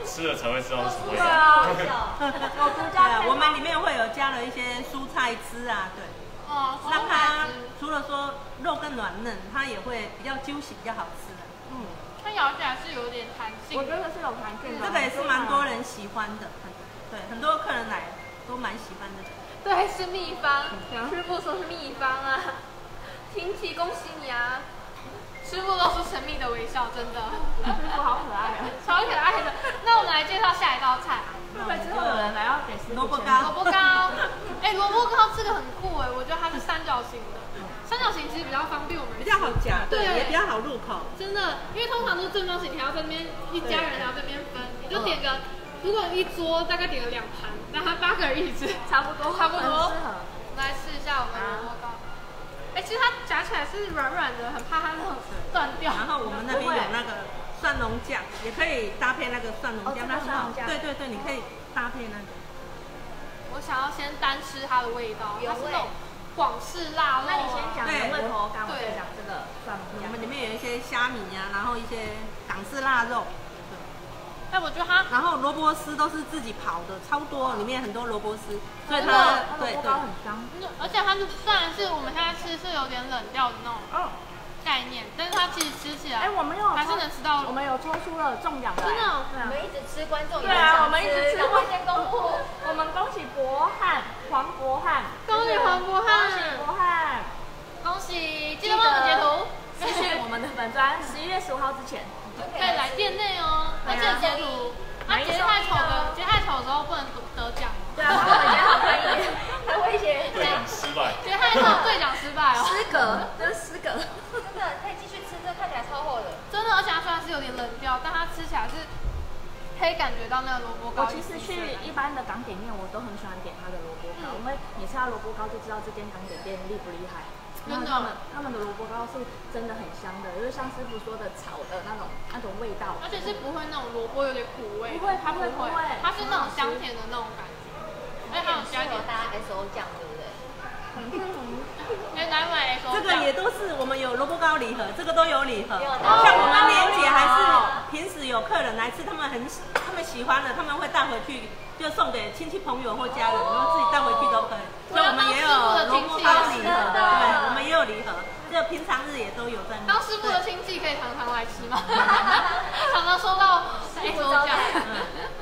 [SPEAKER 5] 吃了才会知道是什么味道。
[SPEAKER 2] 对啊，
[SPEAKER 4] 笑。
[SPEAKER 2] 有独
[SPEAKER 3] 对啊，
[SPEAKER 2] 家配方。
[SPEAKER 3] 我们里面会有加了一些蔬菜汁啊，对。
[SPEAKER 1] 哦，
[SPEAKER 3] 让它
[SPEAKER 1] 它
[SPEAKER 3] 除了说肉更软嫩，它也会比较 juicy，比较好吃的。
[SPEAKER 2] 嗯，
[SPEAKER 1] 它咬起来是有点弹性
[SPEAKER 2] 我觉得是有弹性的。
[SPEAKER 3] 这个也是蛮多人喜欢的，很对，很多客人来都蛮喜欢的。
[SPEAKER 1] 对，是秘方。师傅说是秘方啊，婷琪，恭喜你啊！师傅露出神秘的微笑，真的，
[SPEAKER 2] 师傅好可爱啊。
[SPEAKER 1] 超可爱的。那我们来介绍下一道菜，
[SPEAKER 2] 会不会之后有人来要给师傅
[SPEAKER 3] 萝卜糕
[SPEAKER 1] 萝卜糕。哎，萝卜糕这个很酷哎，我觉得它是三角形的，三角形其实比较方便我们
[SPEAKER 3] 比较好夹，对，也比较好入口。
[SPEAKER 1] 真的，因为通常都是正方形，你还要在那边一家人还要在那边分，你就点个，如果一桌大概点了两盘，那他八个人一只，
[SPEAKER 2] 差不多，
[SPEAKER 1] 差不多
[SPEAKER 2] 很适合。
[SPEAKER 1] 我们来试一下我们萝卜糕。哎、其实它夹起来是软软的，很怕它那种断掉。
[SPEAKER 3] 然后我们那边有那个蒜蓉酱，也可以搭配那个蒜蓉酱，
[SPEAKER 2] 哦
[SPEAKER 3] 那很好
[SPEAKER 2] 蒜蓉酱
[SPEAKER 3] 对对对，你可以搭配那个。
[SPEAKER 1] 我想要先单吃它的味道，
[SPEAKER 4] 原味
[SPEAKER 1] 它是那种广式腊肉、啊。
[SPEAKER 2] 那你先讲
[SPEAKER 3] 对
[SPEAKER 2] 原味口感，我
[SPEAKER 1] 对
[SPEAKER 2] 再讲这个蒜末
[SPEAKER 3] 我们。里面有一些虾米呀、然后一些港式腊肉，
[SPEAKER 1] 哎、我觉得它
[SPEAKER 3] 然后萝卜丝都是自己刨的，超多，里面很多萝卜丝，所以它对对
[SPEAKER 2] 很香。
[SPEAKER 1] 而且它是虽然是我们现在吃是有点冷掉的那种
[SPEAKER 2] 嗯，
[SPEAKER 1] 概念但是它其实吃起来
[SPEAKER 2] 哎我们有
[SPEAKER 1] 还是能吃到
[SPEAKER 2] 我们有抽出了中奖的。
[SPEAKER 1] 真的
[SPEAKER 4] 我们一直吃观众
[SPEAKER 2] 对啊我们一直吃。
[SPEAKER 4] 会先公布。
[SPEAKER 2] 我们恭喜博汉黄博汉
[SPEAKER 1] 恭喜黄博汉
[SPEAKER 2] 恭喜博汉
[SPEAKER 1] 恭喜记得帮我们截图。
[SPEAKER 2] 谢谢我们的粉砖十
[SPEAKER 1] 一
[SPEAKER 2] 月十五号之前。
[SPEAKER 4] 可以来店
[SPEAKER 1] 内哦。
[SPEAKER 2] 那记得截图。那
[SPEAKER 4] 截太丑的截太丑的时候不能得奖。对啊好看一点他威胁
[SPEAKER 1] 对讲失败。截太丑对讲失败哦。失格这是失格。有点冷掉，但它吃起来是可以感觉到那个萝卜糕。
[SPEAKER 2] 我其实去一般的港点店，我都很喜欢点它的萝卜糕，
[SPEAKER 1] 嗯
[SPEAKER 2] 因为你吃到萝卜糕就知道这间港点店厉不厉害。
[SPEAKER 1] 真的
[SPEAKER 2] 他们他们的萝卜糕是真的很香的，就是像师傅说的炒的那种那种味道，
[SPEAKER 1] 而且是不会那种萝卜有点苦味，
[SPEAKER 2] 不会
[SPEAKER 1] 它不会它是那种香甜的那种感觉。而且它有加一点，
[SPEAKER 4] 适合搭 S O 酱，
[SPEAKER 3] 这个也都是我们有萝卜糕礼盒，这个都有礼盒。像我们莲姐还是平时有客人来吃，他们很喜他们喜欢的，他们会带回去，就送给亲戚朋友或家人，然后自己带回去都可以。所以我们也有萝卜糕礼盒，对，我们也有礼盒，这平常日也都有在卖。
[SPEAKER 1] 当师傅的亲戚可以常常来吃吗？常常收到 O 酱。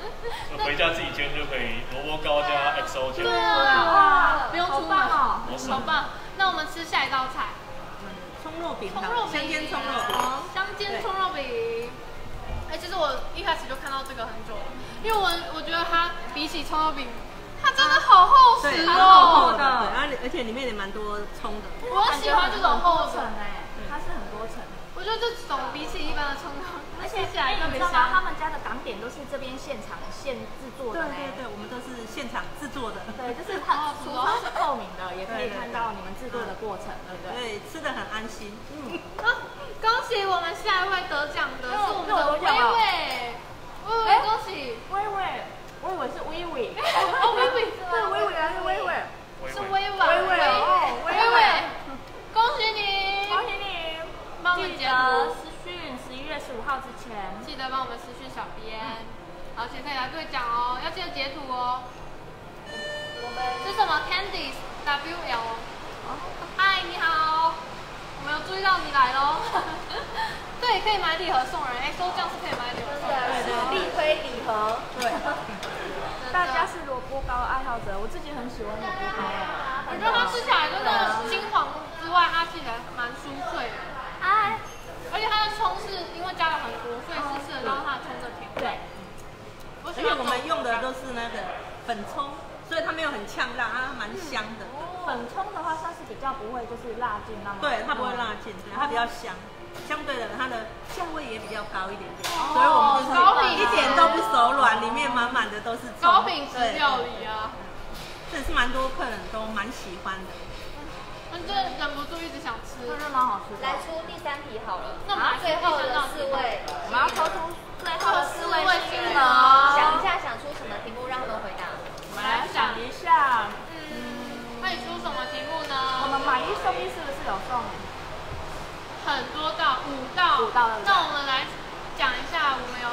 [SPEAKER 5] 就 回家自己煎就可以，萝卜糕加 XO 酱。
[SPEAKER 1] 对啊，不用
[SPEAKER 2] 好
[SPEAKER 1] 出门，
[SPEAKER 2] 棒哦！
[SPEAKER 1] 好棒。那我们吃下一道菜，
[SPEAKER 3] 葱肉饼，
[SPEAKER 1] 葱肉饼，
[SPEAKER 3] 香煎葱肉饼。
[SPEAKER 1] 香煎葱肉饼。哎、其实我一开始就看到这个很久了，因为我我觉得它比起葱肉饼，它真的好厚实哦。
[SPEAKER 3] 的，对，而而且里面也蛮多葱的。
[SPEAKER 1] 我很喜欢这种厚
[SPEAKER 2] 层
[SPEAKER 1] 的，
[SPEAKER 2] 哎，它是很多层。
[SPEAKER 1] 我觉得这种比起一般的葱糕，
[SPEAKER 2] 而且
[SPEAKER 1] 吃起来
[SPEAKER 2] 你知道吗？他
[SPEAKER 1] 香。
[SPEAKER 2] 们家的港点都是这边现场现制作的对。
[SPEAKER 3] 对对，我们都是现场制作的，
[SPEAKER 2] 对，就是它厨房是透明的，也可以看到你们制作的过程，对不对
[SPEAKER 3] 对？吃的很安心。嗯，
[SPEAKER 1] 啊，恭喜我们下一位得奖的是我们的微
[SPEAKER 2] 有得奖了
[SPEAKER 1] 微，微微
[SPEAKER 2] 哎
[SPEAKER 1] 恭喜。
[SPEAKER 2] 薇薇，我以为是薇薇，
[SPEAKER 1] 哦，薇薇
[SPEAKER 2] 是薇薇还是薇薇？
[SPEAKER 1] 是
[SPEAKER 5] 微
[SPEAKER 1] 微微
[SPEAKER 2] 微微哦
[SPEAKER 1] 微
[SPEAKER 2] 微微
[SPEAKER 1] 微，恭喜你！
[SPEAKER 2] 恭喜你！记
[SPEAKER 1] 帮我们截图，
[SPEAKER 2] 得私讯十一月十五号之前。
[SPEAKER 1] 记得帮我们私讯小编，而且可以来兑奖哦，要记得截图哦。
[SPEAKER 4] 我们。
[SPEAKER 1] 是什么？Candice WL。嗨，你好，我们有注意到你来喽。对，可以买礼盒送人，XO 酱是可以买礼盒送人。
[SPEAKER 4] 真的力推礼盒，
[SPEAKER 3] 对，
[SPEAKER 2] 大家是萝卜糕爱好者，我自己很喜欢萝卜糕。哎。
[SPEAKER 1] 我觉得它吃起来真的金黄之外，它吃起来蛮酥脆的，
[SPEAKER 2] 哎，
[SPEAKER 1] 而且它的葱是因为加了很多，所以是吃得到它的葱的甜。
[SPEAKER 2] 对，
[SPEAKER 3] 而且我们用的都是那个粉葱，所以它没有很呛辣，它蛮香的。
[SPEAKER 2] 粉葱的话，它是比较不会就是辣劲那么。
[SPEAKER 3] 对，它不会辣劲，对，它比较香。相对的，它的价位也比较高一点点，
[SPEAKER 1] 哦
[SPEAKER 3] 所以我们就是一点都不手软，里面满满的都是葱
[SPEAKER 1] 高品质
[SPEAKER 3] 对
[SPEAKER 1] 料理啊，
[SPEAKER 3] 这是蛮多客人都蛮喜欢的。
[SPEAKER 1] 忍不住一直想吃。
[SPEAKER 2] 真的蛮好吃的。
[SPEAKER 4] 来出第三题好了。
[SPEAKER 1] 那我们来
[SPEAKER 4] 最后的四位，
[SPEAKER 2] 我们要抽出最后的四位新人，
[SPEAKER 4] 想一下想出什么题目让他们回答。
[SPEAKER 2] 我们来想一下，
[SPEAKER 1] 嗯，那你出什么题目呢我？
[SPEAKER 2] 们买一送一是不是有送？
[SPEAKER 1] 很多道，五道。那我们来讲一下，我们有，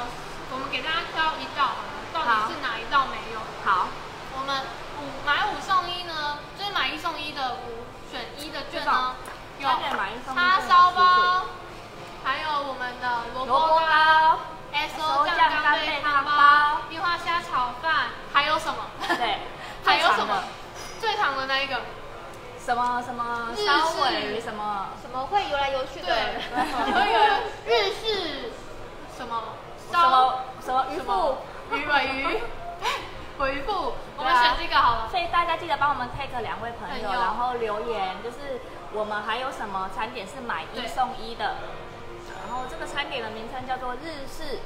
[SPEAKER 1] 我们给大家挑一道，到底是哪一道没有？
[SPEAKER 2] 好，
[SPEAKER 1] 我们五买五送一呢，就是买一送一的五选一的券呢，有叉烧包，还有我们的萝
[SPEAKER 2] 萝卜
[SPEAKER 1] 卜糕。S
[SPEAKER 2] SO
[SPEAKER 1] 酱
[SPEAKER 2] 酱
[SPEAKER 1] 干贝
[SPEAKER 2] 汤
[SPEAKER 1] 汤包
[SPEAKER 2] 包、
[SPEAKER 1] 樱花虾炒饭，还有什么？
[SPEAKER 2] 对
[SPEAKER 1] 还有什么
[SPEAKER 2] 最长的？
[SPEAKER 1] 那一个？
[SPEAKER 2] 什么什么
[SPEAKER 1] 日式
[SPEAKER 2] 烧尾鱼什么？
[SPEAKER 4] 什么会游来游去的？
[SPEAKER 1] 对，还 有日式什么
[SPEAKER 2] 什么什么鱼
[SPEAKER 1] 什
[SPEAKER 2] 腹
[SPEAKER 1] 么？鱼尾鱼，尾鱼腹，我们选这个好了。
[SPEAKER 2] 所以大家记得帮我们 take 两位朋友，然后留言，就是我们还有什么餐点是买一送一的。然后这个餐点的名称叫做日式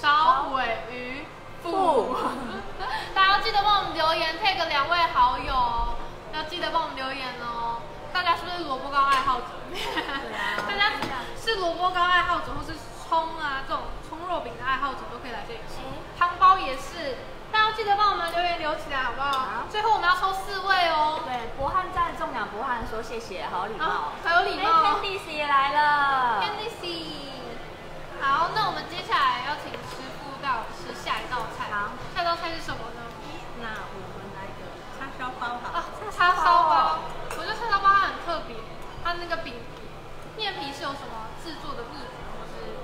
[SPEAKER 1] 烧尾鱼腹，大家要记得帮我们留言 take 两位好友哦，要记得帮我们留言哦。大家是不是萝卜糕爱好者？大家是萝卜糕爱好者，或是葱啊这种葱肉饼的爱好者，都可以来这里吃。汤包也是，要记得帮我们留言留起来，好不好？
[SPEAKER 2] 好
[SPEAKER 1] 最后我们要抽四位哦。
[SPEAKER 2] 对，博汉站中奖，博汉说谢谢，好有礼貌
[SPEAKER 1] 好。有礼貌
[SPEAKER 2] 哎，Candice 也来了。
[SPEAKER 1] Candy C。好，那我们接下来要请师傅带我们吃下一道菜。
[SPEAKER 2] 好，
[SPEAKER 1] 下一道菜是什么呢？
[SPEAKER 3] 那我们来个叉烧包好
[SPEAKER 1] 啊。，叉烧包。我觉得叉烧包它很特别，它那个饼面皮是有什么制作的秘诀，或是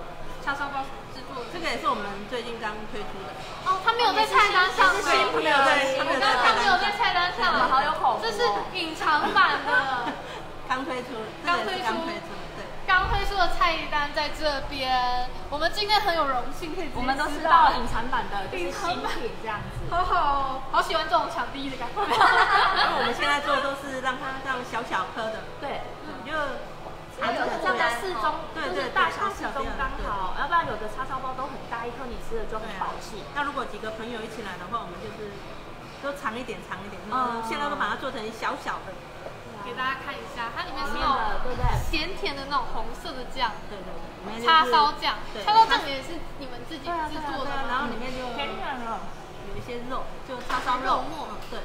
[SPEAKER 1] 叉烧包什么？
[SPEAKER 3] 这个也是我们最近刚推出的，
[SPEAKER 1] 哦，它没有在菜单上
[SPEAKER 2] 是
[SPEAKER 1] 对
[SPEAKER 2] 新品
[SPEAKER 3] 它没有在，它没有在
[SPEAKER 1] 它没有在菜单上，
[SPEAKER 2] 好有口福哦
[SPEAKER 1] 这是隐藏版的。
[SPEAKER 3] 刚推出，这个也是刚推出，对。
[SPEAKER 1] 刚推出的菜单在这边，我们今天很有荣幸可以
[SPEAKER 2] 我们都吃
[SPEAKER 1] 吃
[SPEAKER 2] 到隐藏版的，就是
[SPEAKER 1] 隐藏版
[SPEAKER 2] 新品这样子。
[SPEAKER 1] 好好哦，好喜欢这种抢第一的感觉。
[SPEAKER 3] 然后我们现在做的都是让它这样小小颗的，
[SPEAKER 2] 对，
[SPEAKER 1] 嗯
[SPEAKER 2] 适中，
[SPEAKER 3] 对对
[SPEAKER 2] 就是大小
[SPEAKER 3] 对
[SPEAKER 2] 适中刚好，要不然有的叉烧包都很大一颗，你吃了就很饱气。
[SPEAKER 3] 那如果几个朋友一起来的话，我们就是都长一点，长一点。
[SPEAKER 2] 嗯
[SPEAKER 3] 嗯，现在都把它做成小小的。
[SPEAKER 1] 给大家看一下，它里面是那种
[SPEAKER 2] 的对不对？
[SPEAKER 1] 咸甜的那种红色的酱，
[SPEAKER 3] 对对对，
[SPEAKER 1] 叉烧酱，
[SPEAKER 3] 对
[SPEAKER 1] 叉烧酱也是你们自己制作的
[SPEAKER 3] 然后？里面就
[SPEAKER 2] 天然了。
[SPEAKER 3] 有一些肉，就叉烧肉
[SPEAKER 1] 肉末
[SPEAKER 3] 嗯对，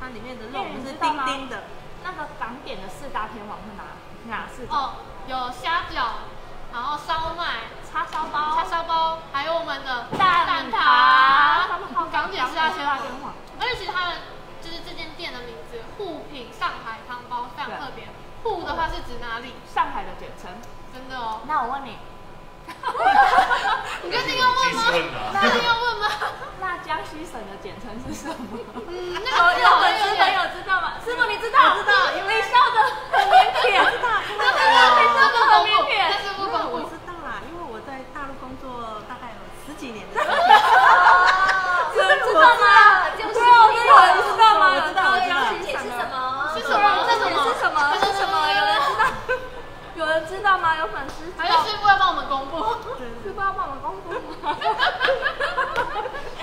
[SPEAKER 3] 它里面的
[SPEAKER 2] 那
[SPEAKER 3] 肉是丁丁的。
[SPEAKER 2] 那个港点的四大天王是哪哪四种？
[SPEAKER 1] 哦，有虾饺，然后烧麦、
[SPEAKER 2] 叉烧包、
[SPEAKER 1] 叉烧包，还有我们的
[SPEAKER 2] 蛋
[SPEAKER 1] 挞
[SPEAKER 2] 挞，他们靠
[SPEAKER 1] 港点四大天王
[SPEAKER 2] 天王。
[SPEAKER 1] 而且其实他们就是这间店的名字“沪品上海汤包”非常特别。沪的话是指哪里？
[SPEAKER 2] 上海的简称。
[SPEAKER 1] 真的哦。
[SPEAKER 2] 那我问你，
[SPEAKER 1] 你确定要问吗？确定要问吗？
[SPEAKER 2] 那江西省的简称是什么？
[SPEAKER 1] 嗯，那
[SPEAKER 2] 有
[SPEAKER 1] 个
[SPEAKER 2] 有粉丝朋友知道吗？师傅你知道？
[SPEAKER 3] 我知道因为
[SPEAKER 2] 你笑的很腼腆，知道？
[SPEAKER 1] 那是不公布，
[SPEAKER 2] 腼腆
[SPEAKER 1] 那是不公
[SPEAKER 3] 我。知道啦，因为我在大陆工作大概有十几年的时间。
[SPEAKER 2] 有人知道吗？
[SPEAKER 4] 就是
[SPEAKER 2] 对啊，有人知道吗？
[SPEAKER 3] 我知道我知道
[SPEAKER 2] 江西
[SPEAKER 4] 解释
[SPEAKER 2] 省的
[SPEAKER 4] 什么？
[SPEAKER 1] 是什么？是什么？
[SPEAKER 2] 是什么？是什么？有人知道？有人知道吗？有粉丝知道？
[SPEAKER 1] 还是师傅要帮我们公布？
[SPEAKER 2] 师傅要帮我们公布吗？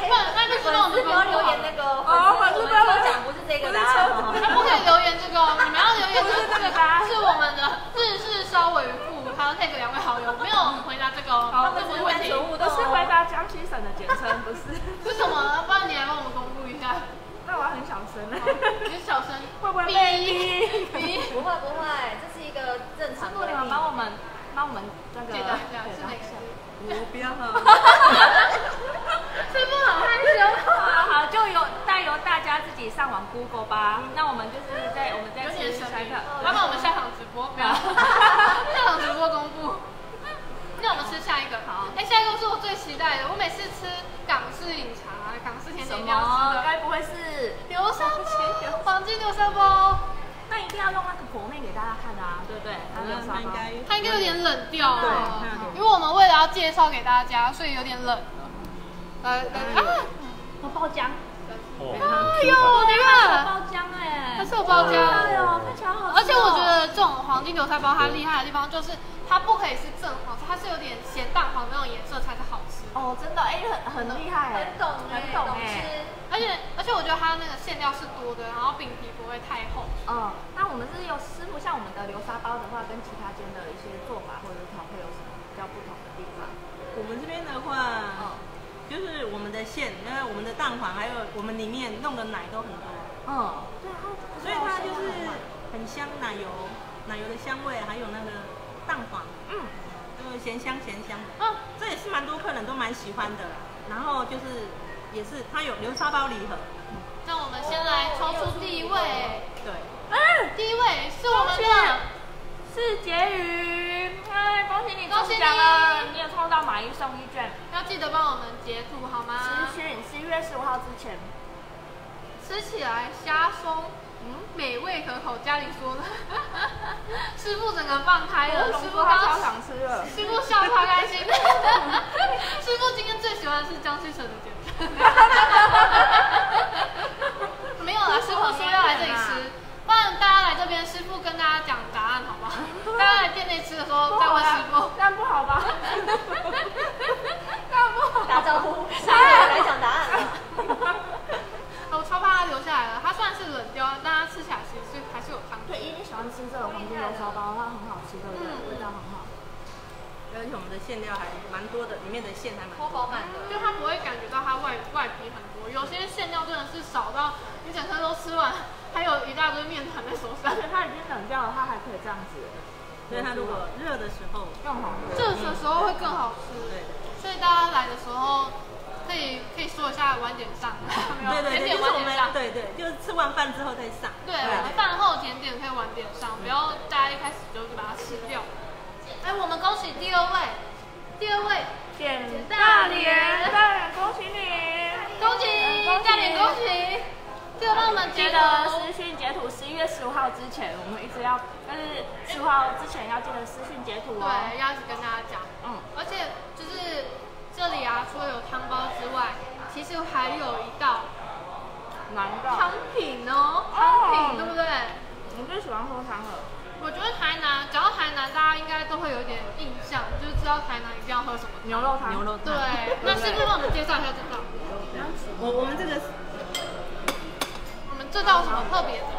[SPEAKER 4] 哎
[SPEAKER 1] 不然那就不让我们
[SPEAKER 4] 不要留言那个
[SPEAKER 2] 哦
[SPEAKER 4] 粉丝，我们抽奖不是这个答案哦。
[SPEAKER 1] 他不可以留言这个哦，你们要留言
[SPEAKER 2] 就是这个答案
[SPEAKER 1] 是我们的日式烧尾腹，还要 take 两位好友，没有回答这个哦，
[SPEAKER 2] 好，
[SPEAKER 1] 这不是问题。
[SPEAKER 2] 我都是回答江西省的简称，不是。
[SPEAKER 1] 是什么？不然你来帮我们公布一下。
[SPEAKER 2] 那我要很小声了。
[SPEAKER 1] 你是小声，
[SPEAKER 2] 会不会被逼？
[SPEAKER 4] 不会不会，这是一个正常的。
[SPEAKER 2] 师傅，你们帮我们帮我们那个
[SPEAKER 1] 解答一下是哪个？
[SPEAKER 3] 我不要喝。
[SPEAKER 1] 师傅好害羞。
[SPEAKER 2] 好好，就由带由大家自己上网 Google 吧。那我们就是在我们在
[SPEAKER 1] 有点神秘
[SPEAKER 2] 下
[SPEAKER 1] 要不然我们下场直播，没有，下场直播公布。那我们吃下一个，
[SPEAKER 2] 好。
[SPEAKER 1] 哎，下一个是我最期待的，我每次吃港式饮茶、港式甜
[SPEAKER 2] 什
[SPEAKER 1] 点一定要吃
[SPEAKER 2] 么？
[SPEAKER 1] 的。
[SPEAKER 2] 该不会是？
[SPEAKER 1] 流沙包，黄金流沙包，
[SPEAKER 2] 那一定要用那个薄面给大家看的啊，对不对？
[SPEAKER 3] 应该。
[SPEAKER 1] 它应该有点冷掉
[SPEAKER 3] 对
[SPEAKER 1] 了因为我们为了要介绍给大家，所以有点冷了。来来啊，
[SPEAKER 2] 我爆浆，
[SPEAKER 5] 哦，
[SPEAKER 1] 哎呦，你看，
[SPEAKER 2] 包浆哎，
[SPEAKER 1] 它是有包浆
[SPEAKER 2] 哎呦，看起来好好吃哦
[SPEAKER 1] 而且我觉得这种黄金流菜包它厉害的地方就是它不可以是正黄色，它是有点咸蛋黄那种颜色才是好吃。
[SPEAKER 2] 哦，真的哎，很很厉害哎，
[SPEAKER 4] 很懂哎，
[SPEAKER 2] 很懂。
[SPEAKER 4] 吃。
[SPEAKER 1] 而且而且我觉得它那个馅料是多的，然后饼皮不会太厚。
[SPEAKER 2] 嗯，那我们是有师傅，像我们的流沙包的话，跟其他间的一些做法或者是调配有什么比较不同的地方？
[SPEAKER 3] 我们这边的话，
[SPEAKER 2] 嗯
[SPEAKER 3] 就是我们的馅，因为我们的蛋黄，还有我们里面弄的奶都很多，
[SPEAKER 2] 嗯，对啊，
[SPEAKER 3] 所以它就是很香，奶油奶油的香味，还有那个蛋黄，
[SPEAKER 2] 嗯，
[SPEAKER 3] 就是咸香咸香的。
[SPEAKER 1] 嗯，
[SPEAKER 3] 这也是蛮多客人都蛮喜欢的啦。然后就是也是它有流沙包礼盒，
[SPEAKER 1] 那我们先来抽出第一位，
[SPEAKER 3] 对，
[SPEAKER 2] 嗯，
[SPEAKER 1] 第一位是我们的
[SPEAKER 2] 是婕妤，哎，恭喜你中
[SPEAKER 1] 恭喜你
[SPEAKER 2] 奖了，你有抽到买一送一券，
[SPEAKER 1] 要记得帮我们截图好吗？
[SPEAKER 2] 十一月十五号之前，
[SPEAKER 1] 吃起来虾松，嗯，美味可口。家里说的，师傅整个放开了，师傅刚刚
[SPEAKER 2] 想吃了，
[SPEAKER 1] 师傅笑超开心。师傅今天最喜欢的是江西省的简称。没有啦，师傅说要来这里吃，大家来这边，师傅跟大家讲答案好不好？大家来店内吃的时候再问师傅。
[SPEAKER 2] 这样不好吧？这样不好，
[SPEAKER 4] 打招呼，上来来讲答案。
[SPEAKER 1] 我超怕它留下来了，它虽然是冷掉，但它吃起来其实是还是有汤
[SPEAKER 2] 对，
[SPEAKER 1] 水。
[SPEAKER 2] 因为你喜欢吃这种黄金油烧包，它很好吃，对不味道很好。
[SPEAKER 3] 而且我们的馅料还蛮多的，里面的馅还蛮。
[SPEAKER 4] 饱满的。
[SPEAKER 1] 就它不会感觉到它外外皮很多，有些馅料真的是少到你整颗都吃完，还有一大堆面团在手上
[SPEAKER 2] 而。且它已经冷掉了，它还可以这样子，
[SPEAKER 3] 所以它如果热的时候，
[SPEAKER 2] 更好吃。
[SPEAKER 1] 这的时候会更好吃，
[SPEAKER 3] 对
[SPEAKER 1] 所以大家来的时候可以可以说一下晚点上，
[SPEAKER 3] 对对对，就是我们
[SPEAKER 1] 晚点上。
[SPEAKER 3] 对对，就是吃完饭之后再上。
[SPEAKER 1] 对，我们饭后甜点可以晚点上，不要大家一开始就把它吃掉。哎，我们恭喜第二位，第二位，
[SPEAKER 2] 简大连，大连恭喜你！
[SPEAKER 1] 恭喜大脸，恭喜！这个帮我们
[SPEAKER 2] 记得私讯截图，十一月十五号之前，我们一直要，但是十五号之前要记得私讯截图哦。
[SPEAKER 1] 对，要一直跟大家讲。
[SPEAKER 2] 嗯，
[SPEAKER 1] 而且就是这里啊，除了有汤包之外，其实还有一道
[SPEAKER 2] 难
[SPEAKER 1] 汤
[SPEAKER 2] 道？
[SPEAKER 1] 品哦，汤品对不对？
[SPEAKER 2] 我最喜欢喝汤了。
[SPEAKER 1] 我我觉得台南，讲到台南，大家应该都会有一点印象，就是知道台南一定要喝什么。
[SPEAKER 2] 牛肉汤，
[SPEAKER 3] 牛肉汤。
[SPEAKER 1] 对，那师傅帮我们介绍一下这道。
[SPEAKER 3] 我我们这个，
[SPEAKER 1] 这道有什么特别的？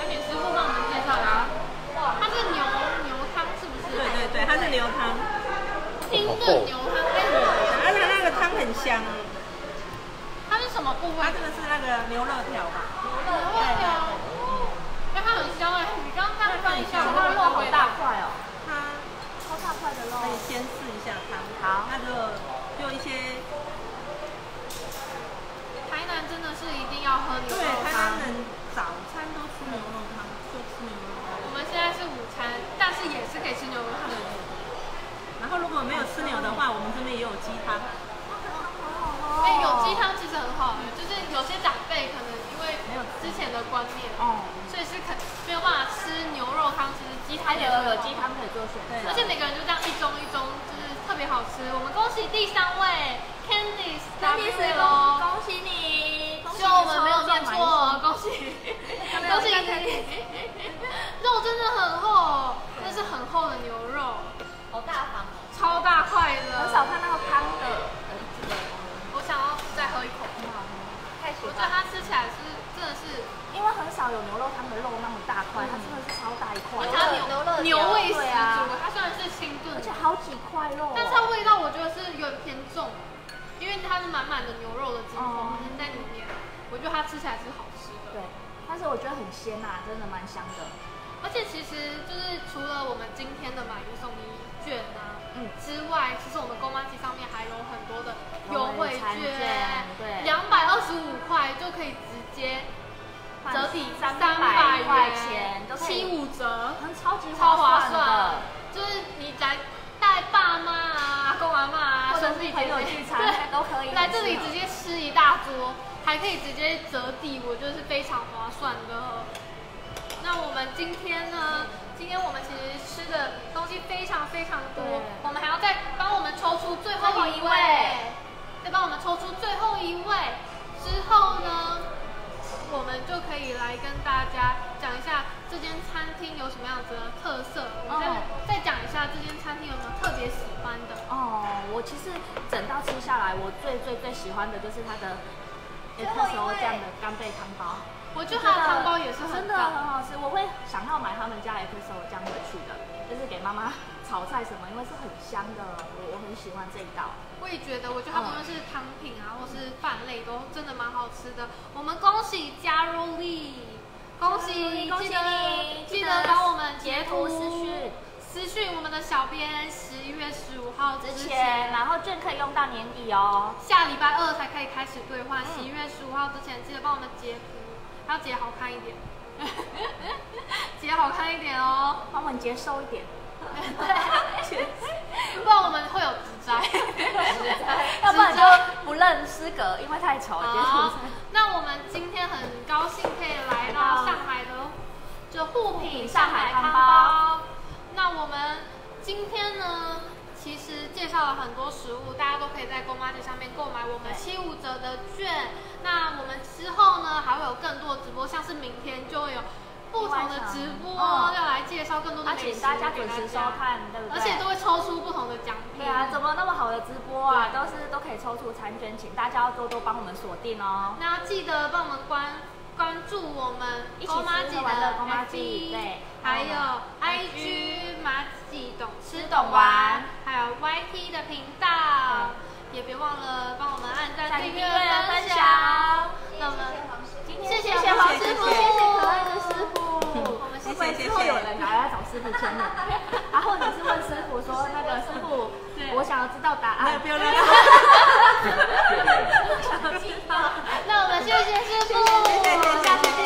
[SPEAKER 1] 来，请师傅帮我们介绍一下。它是牛牛汤是不是？
[SPEAKER 3] 对对对，它是牛汤，
[SPEAKER 1] 清炖牛汤，哎，
[SPEAKER 3] 而且那个汤很香。
[SPEAKER 1] 它是什么部位？
[SPEAKER 3] 它这个是那个牛肉条吧？
[SPEAKER 1] 牛肉条。哎，它很香哎！你刚刚这样翻一下，
[SPEAKER 2] 它的肉好大块哦，
[SPEAKER 3] 它
[SPEAKER 2] 超大块的肉。
[SPEAKER 3] 可以先试一下汤。
[SPEAKER 2] 好，
[SPEAKER 3] 那就就一些。
[SPEAKER 1] 台南真的是一定要喝牛肉汤。
[SPEAKER 3] 对，台南人早餐都吃牛肉汤，就吃牛肉汤。
[SPEAKER 1] 我们现在是午餐，但是也是可以吃牛肉汤的。
[SPEAKER 3] 然后如果没有吃牛的话，我们这边也有鸡汤。
[SPEAKER 1] 哎，有鸡汤其实很好，就是有些长辈可能因为没有之前的观念，哦，所以是可没有办法吃牛肉汤，其实鸡汤
[SPEAKER 2] 也有有鸡汤可以做选择。
[SPEAKER 1] 而且每个人就这样一盅一盅，就是特别好吃。我们恭喜第三位 Candice
[SPEAKER 2] Candice
[SPEAKER 1] 喽，
[SPEAKER 2] 恭喜你！
[SPEAKER 1] 我们没有念错，恭喜。恭喜。肉真的很厚，那是很厚的牛肉，
[SPEAKER 4] 好大方，
[SPEAKER 1] 超大块的，
[SPEAKER 2] 很少看到汤的。
[SPEAKER 1] 我想要再喝一口，
[SPEAKER 2] 很好喝。
[SPEAKER 1] 我觉得它吃起来是真的是，
[SPEAKER 2] 因为很少有牛肉汤的肉那么大块，它真的是超大一块。
[SPEAKER 1] 而且它牛牛味十足，它虽然是清炖，
[SPEAKER 2] 而且好几块肉，
[SPEAKER 1] 但是它味道我觉得是有点偏重，因为它是满满的牛肉的精华在里面，我觉得它吃起来是好吃的。
[SPEAKER 2] 对，但是我觉得很鲜呐，真的蛮香的。
[SPEAKER 1] 而且其实就是除了我们今天的买一送一券啊。嗯，之外，其实我们公妈机上面还有很多的优惠券，
[SPEAKER 2] 对，
[SPEAKER 1] 两百二十五块就可以直接折抵
[SPEAKER 2] 三百块钱，
[SPEAKER 1] 七五折，很
[SPEAKER 2] 超级
[SPEAKER 1] 超划
[SPEAKER 2] 算
[SPEAKER 1] 就是你来带爸妈啊、公阿妈啊，
[SPEAKER 2] 甚至朋友聚餐都可以
[SPEAKER 1] 来这里直接吃一大桌，还可以直接折抵，我觉得是非常划算的。那我们今天呢？今天我们其实吃的东西非常非常多，我们还要再帮我们抽出最后一位，再帮我们抽出最后一位之后呢，我们就可以来跟大家讲一下这间餐厅有什么样子的特色。我们再再讲一下这间餐厅有什么特别喜欢的。
[SPEAKER 2] 哦，我其实整道吃下来，我最最最喜欢的就是它的这样的干贝汤包。
[SPEAKER 1] 我觉得它的汤包也是
[SPEAKER 2] 真的很好吃，我会想要买他们家 XO 酱回去的，就是给妈妈炒菜什么，因为是很香的，我我很喜欢这一道。
[SPEAKER 1] 我也觉得，我觉得它无论是汤品啊，或是饭类都真的蛮好吃的。我们恭喜加入力，恭喜
[SPEAKER 2] 恭喜你，
[SPEAKER 1] 记得帮我们截图
[SPEAKER 2] 私讯
[SPEAKER 1] 私讯我们的小编，十一月十五号
[SPEAKER 2] 之前，然后券可以用到年底哦，
[SPEAKER 1] 下礼拜二才可以开始兑换，十一月十五号之前记得帮我们截图。要截好看一点，截好看一点哦，
[SPEAKER 2] 帮我们截瘦一点，
[SPEAKER 1] 对，不然我们会有直摘，
[SPEAKER 2] 要不然就不认资格，因为太丑。
[SPEAKER 1] 好，那我们今天很高兴可以来到上海的就护品上海汤包，那我们今天呢？其实介绍了很多食物，大家都可以在公妈节上面购买我们七五折的券。那我们之后呢，还会有更多的直播，像是明天就会有不同的直播要来介绍更多的美食，
[SPEAKER 2] 大家准时收看，对不对？
[SPEAKER 1] 而且都会抽出不同的奖品。
[SPEAKER 2] 对啊，怎么那么好的直播啊？都是都可以抽出餐券，请大家要多多帮我们锁定哦。
[SPEAKER 1] 那记得帮我们关关注我们公妈节的公妈记，对，还有 IG 马己懂吃懂玩还有 yt 的频道也别忘了帮我们按赞订阅分享那我们谢谢黄师傅
[SPEAKER 2] 谢谢可爱的师傅
[SPEAKER 1] 我们
[SPEAKER 2] 谢谢之后有人来来找师傅签名然后你是问师傅说那个师傅我想要知道答案
[SPEAKER 3] 不要漂亮那我们谢谢师傅